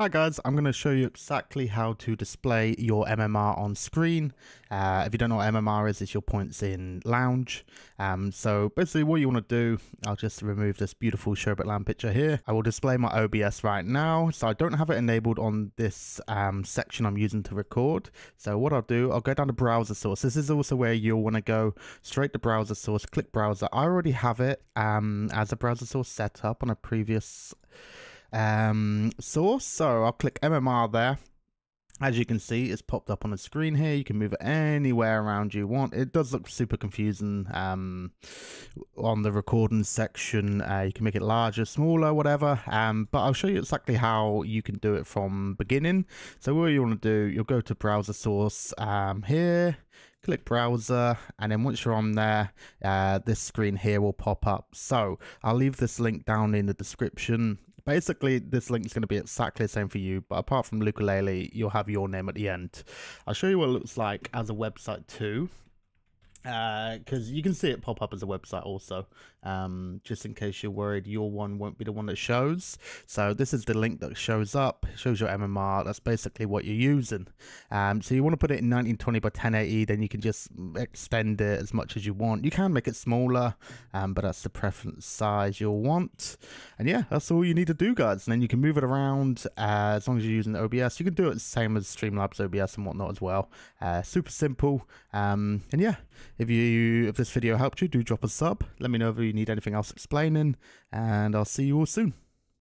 Hi guys, I'm going to show you exactly how to display your MMR on screen. Uh, if you don't know what MMR is, it's your points in lounge. Um, so basically what you want to do, I'll just remove this beautiful Sherbet Land picture here. I will display my OBS right now. So I don't have it enabled on this um, section I'm using to record. So what I'll do, I'll go down to browser source. This is also where you'll want to go straight to browser source, click browser. I already have it um, as a browser source set up on a previous um, source. So I'll click MMR there. As you can see, it's popped up on the screen here. You can move it anywhere around you want. It does look super confusing um, on the recording section. Uh, you can make it larger, smaller, whatever. Um, but I'll show you exactly how you can do it from beginning. So what you want to do, you'll go to browser source um, here click browser and then once you're on there uh, this screen here will pop up so I'll leave this link down in the description Basically, this link is going to be exactly the same for you, but apart from Lukealele, you'll have your name at the end. I'll show you what it looks like as a website too because uh, you can see it pop up as a website also um, just in case you're worried your one won't be the one that shows. So this is the link that shows up shows your mmr that's basically what you're using. Um, so you want to put it in 1920 by 1080 then you can just extend it as much as you want. You can make it smaller um, but that's the preference size you'll want. And yeah that's all you need to do guys. And then you can move it around uh, as long as you're using obs you can do it the same as streamlabs obs and whatnot as well. Uh, super simple. Um, and yeah if you if this video helped you, do drop a sub. Let me know if you need anything else explaining, and I'll see you all soon.